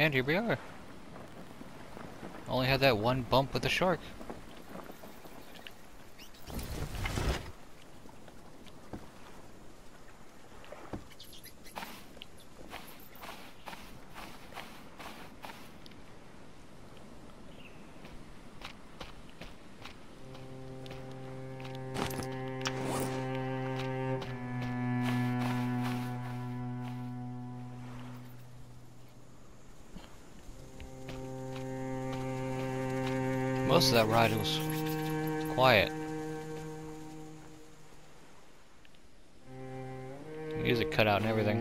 And here we are. Only had that one bump with the shark. Most of that ride was quiet. Music cut out and everything.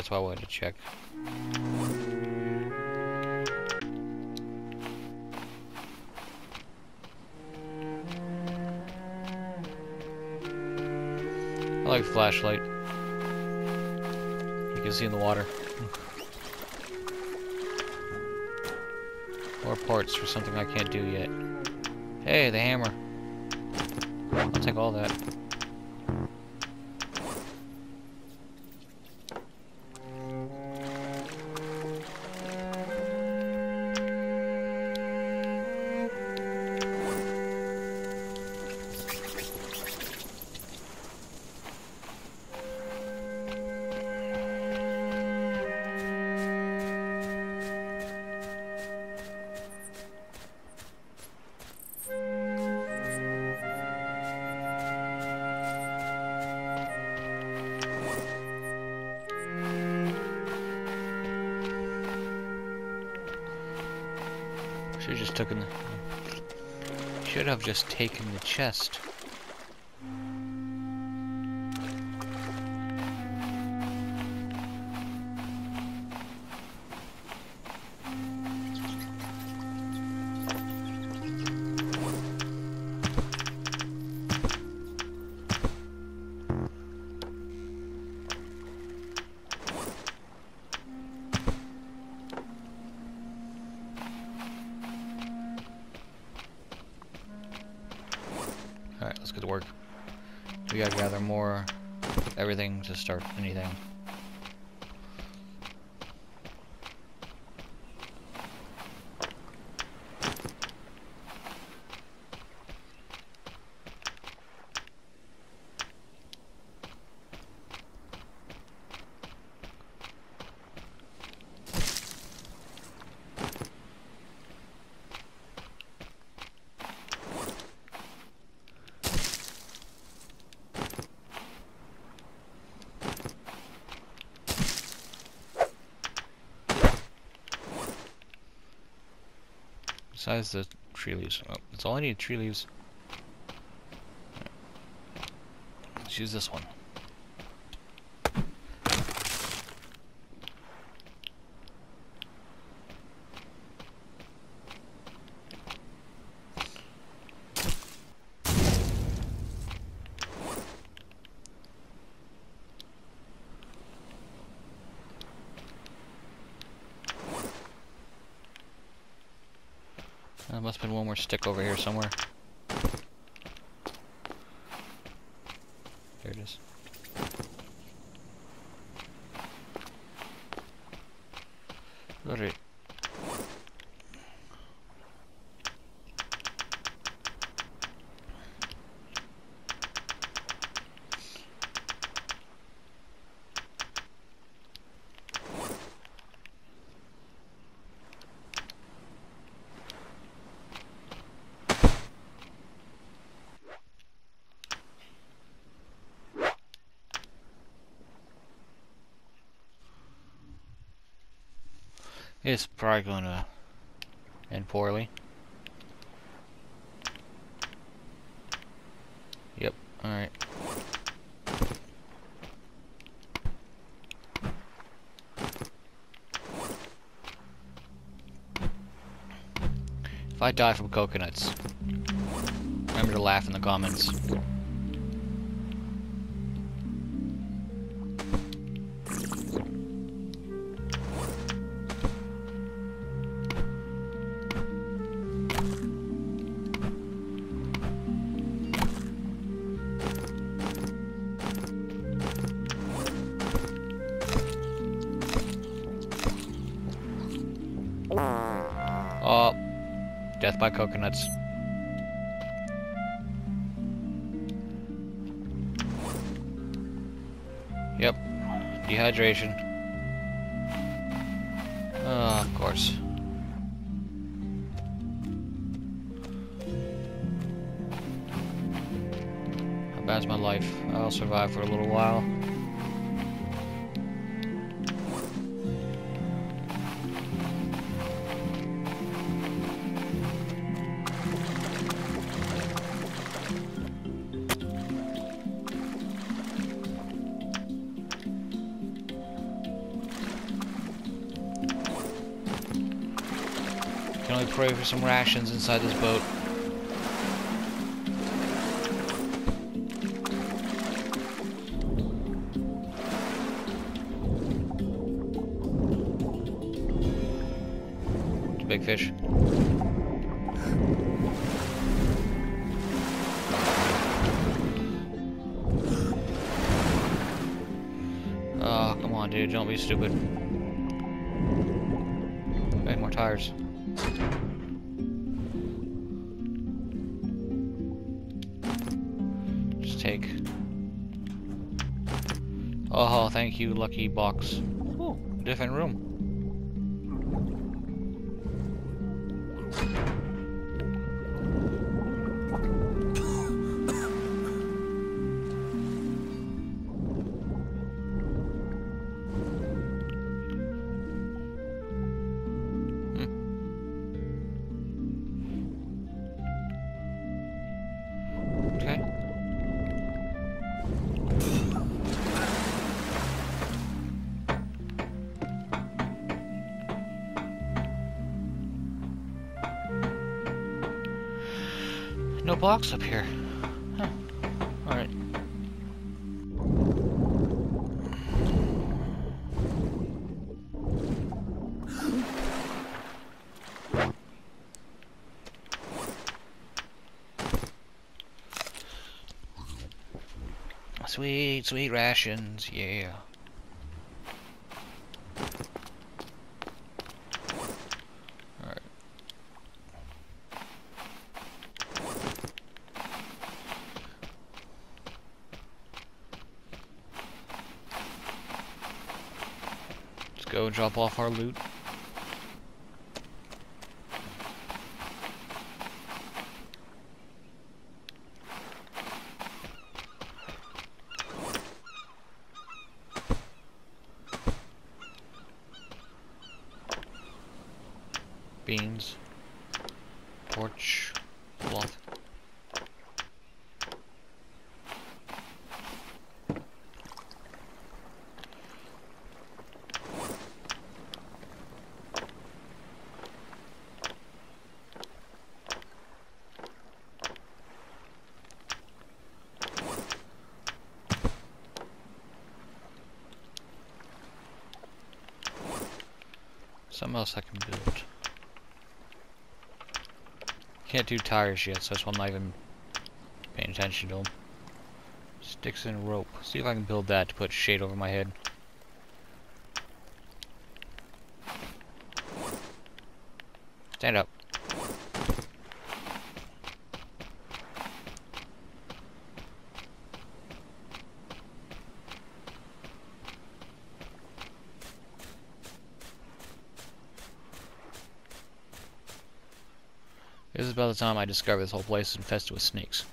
That's why I wanted to check. I like flashlight. You can see in the water. More parts for something I can't do yet. Hey, the hammer. I'll take all that. Should have just taken the. Should have just taken the chest. To start anything. Besides the tree leaves. Oh, that's all I need, tree leaves. Let's use this one. There must have been one more stick over here somewhere. There it is. Alright. It's probably going to end poorly. Yep, alright. If I die from coconuts, remember to laugh in the comments. By coconuts. Yep. Dehydration. Oh, of course. How bad's my life? I'll survive for a little while. Pray for some rations inside this boat. Big fish. Oh, come on, dude. Don't be stupid. Take. Oh, thank you, lucky box. Ooh, different room. Blocks up here. Huh. Alright. Sweet, sweet rations, yeah. Drop off our loot. beans, porch, cloth. Something else I can build. Can't do tires yet, so that's why I'm not even paying attention to them. Sticks and rope. See if I can build that to put shade over my head. Stand up. The time I discover this whole place is infested with snakes.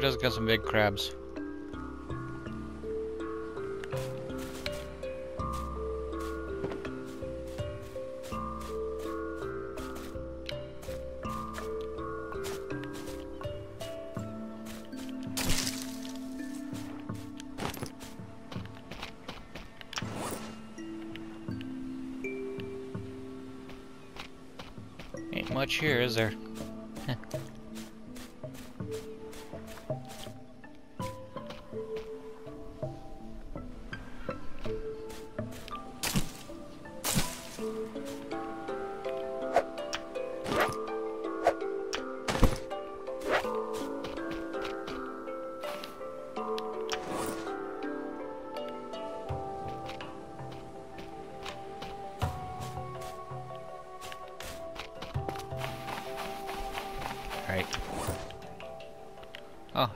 Does got some big crabs.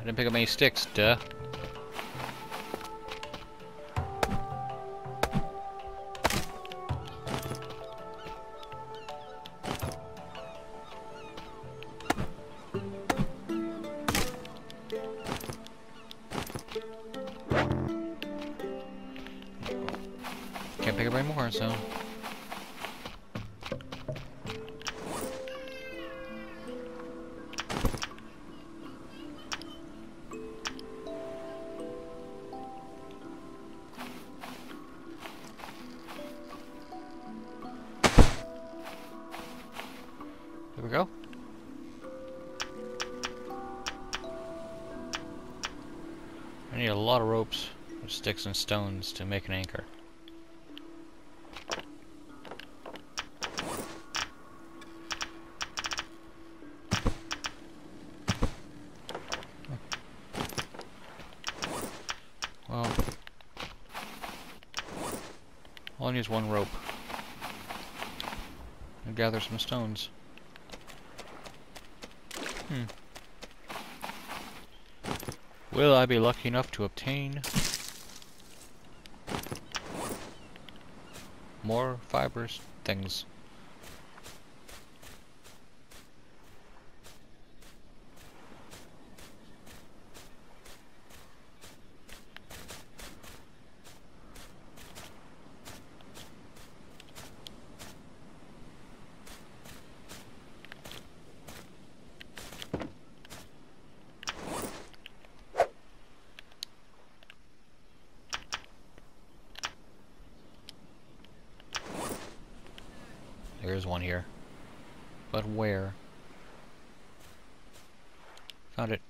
I didn't pick up any sticks, duh. Can't pick up any more, so... sticks and stones to make an anchor. Well, all I need is one rope. And gather some stones. Hmm. Will I be lucky enough to obtain more fibers things? There's one here. But where? Found it.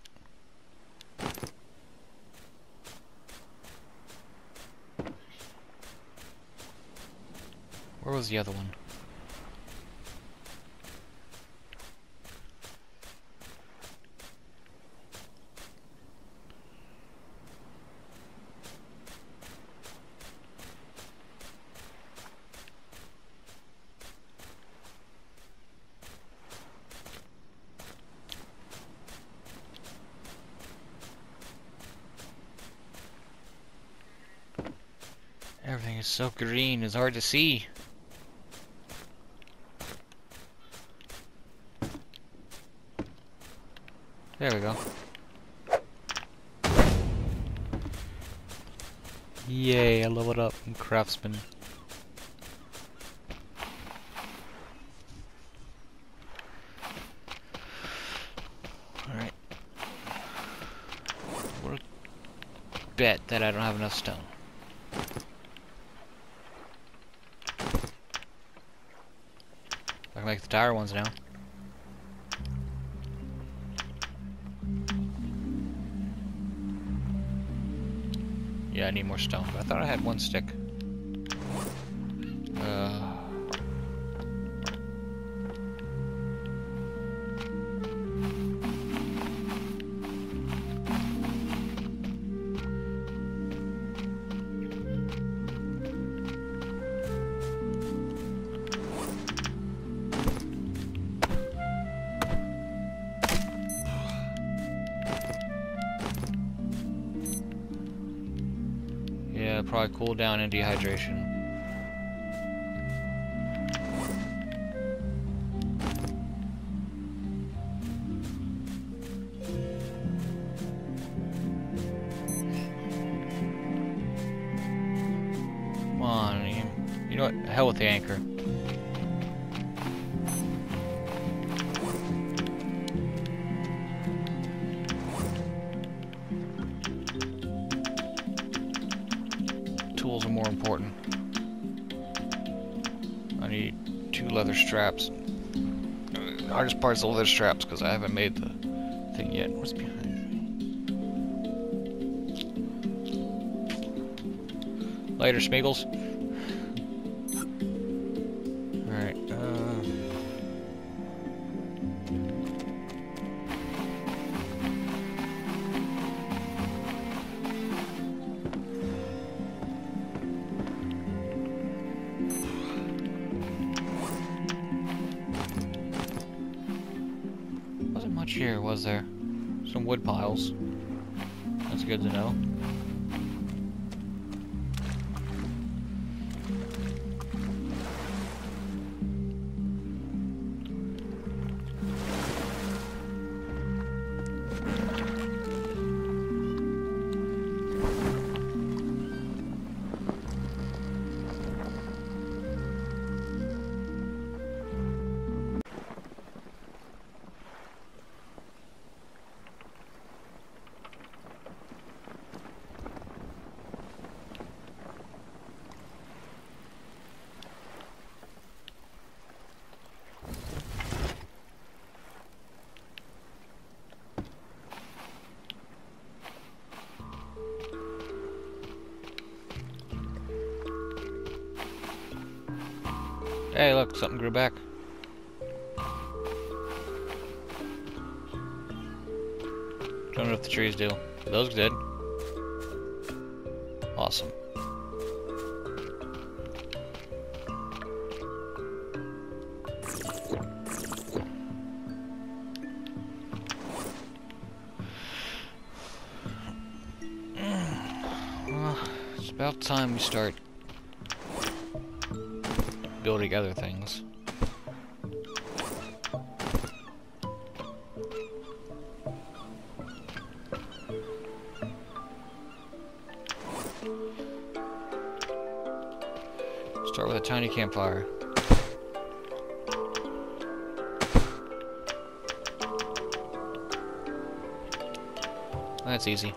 Where was the other one? Everything is so green, it's hard to see. There we go. Yay, I leveled up in Craftsman. Alright. We'll bet that I don't have enough stone. Make the tire ones now. Yeah, I need more stone, but I thought I had one stick. Yeah, probably cool down and dehydration. Important. I need two leather straps. hardest part is the leather straps because I haven't made the thing yet. What's behind me? Later, Smeagol's. Much here, was there? Some wood piles. That's good to know. Something grew back. Don't know if the trees do. Those did. Awesome. Well, it's about time we start other things. Start with a tiny campfire. That's easy.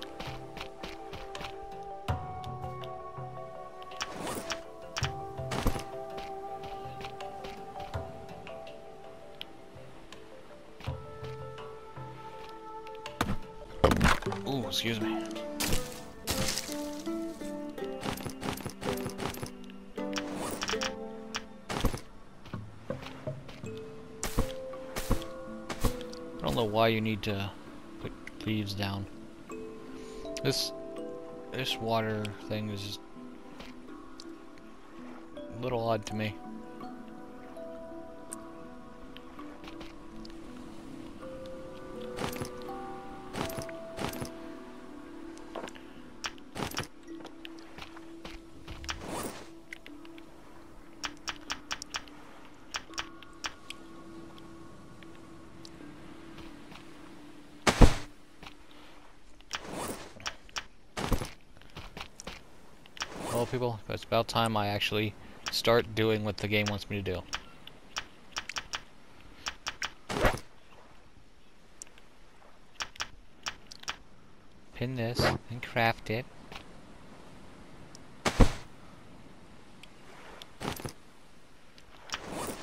Excuse me. I don't know why you need to put leaves down. This this water thing is a little odd to me. About time I actually start doing what the game wants me to do. Pin this and craft it.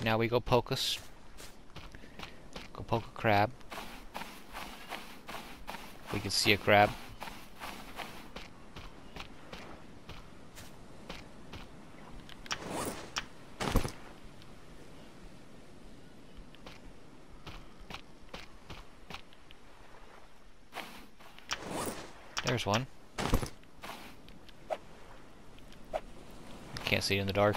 Now we go poke us. Go poke a crab. We can see a crab. There's one. Can't see it in the dark.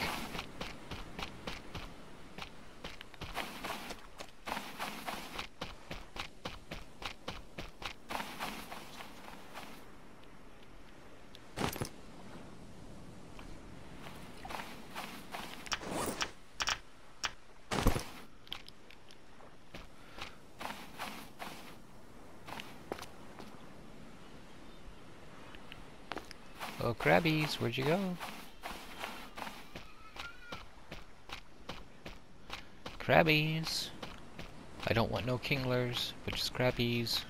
Oh, crabbies, where'd you go? Crabbies. I don't want no kinglers, but just crabbies.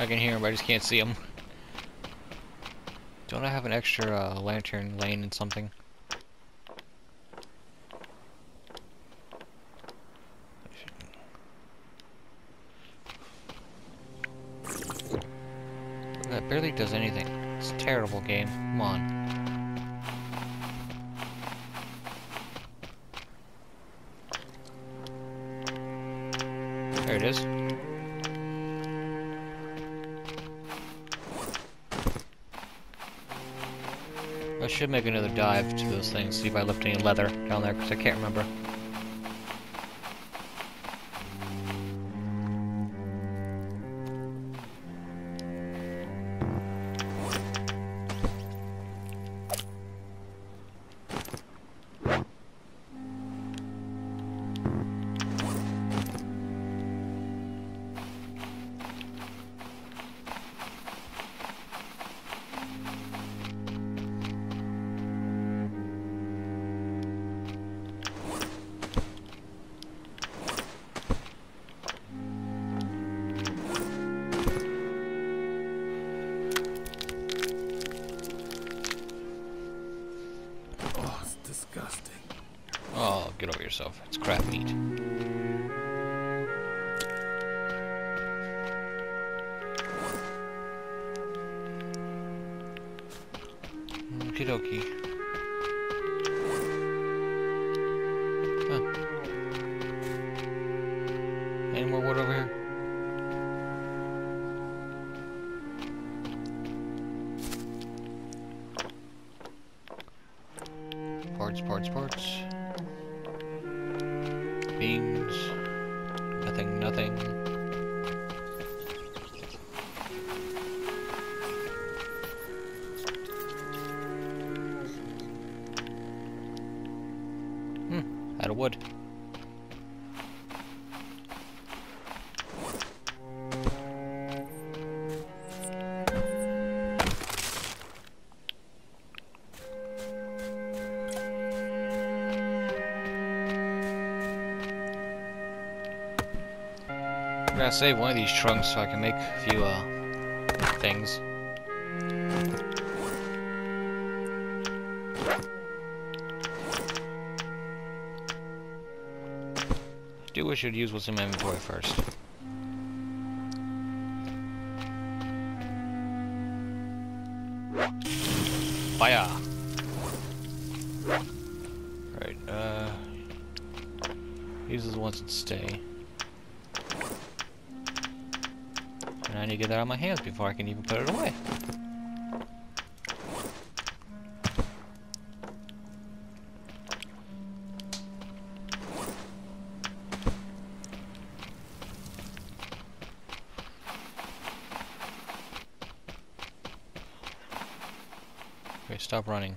I can hear him, but I just can't see him. Don't I have an extra uh, lantern lane and something? That barely does anything. It's a terrible game. Come on. Should make another dive to those things, see if I left any leather down there, because I can't remember. Disgusting. Oh, get over yourself. It's crap meat. Okie dokie. Out of wood. I'm gonna save one of these trunks so I can make a few, uh, things. I'd use what's in my inventory first. Fire! Right, uh... These are the ones that stay. And I need to get that out of my hands before I can even put it away. Stop running.